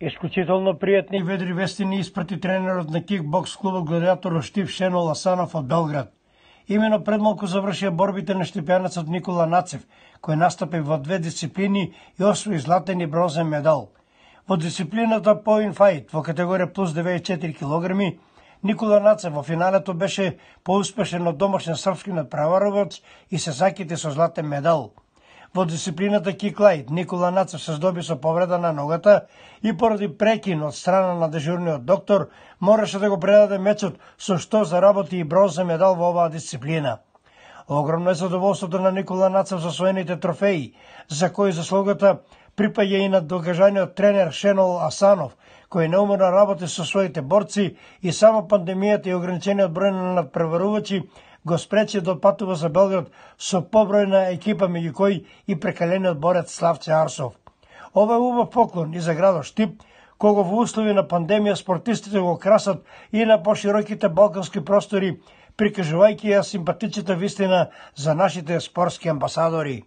Исклучително пријатни и ведри вести ни испрати тренерот на кикбокс клубот Гладиатор Штив Шенол Ласанов од Белград. Имено пред малку завршија борбите на штипјанецот Никола Нацев, кој настапи во две дисциплини и освои златен и бронзен медал. Во дисциплината Point Fight во категорија плюс 94 кг, Никола Нацев во финалето беше поуспешен од домашен српски надпреваровец и се заките со златен медал. Во дисциплината киклайт Никола Нацев се здоби со повреда на ногата и поради прекин од страна на дежурниот доктор мораше да го предаде мечот со што заработи и бронзен медал во оваа дисциплина. Огромно е задоволството на Никола Нацев за своените трофеи, за кои заслугата припаѓа и на докажаниот тренер Шенол Асанов, кој неуморно работи со своите борци и само пандемијата и ограничениот број на надпреварувачи го спречи да патува за Белград со побројна екипа меѓу кои и прекалениот борец Славче Арсов. Ова е убав поклон и за градот Штип, кога во услови на пандемија спортистите го красат и на пошироките балкански простори, прикажувајќи ја симпатичната вистина за нашите спортски амбасадори.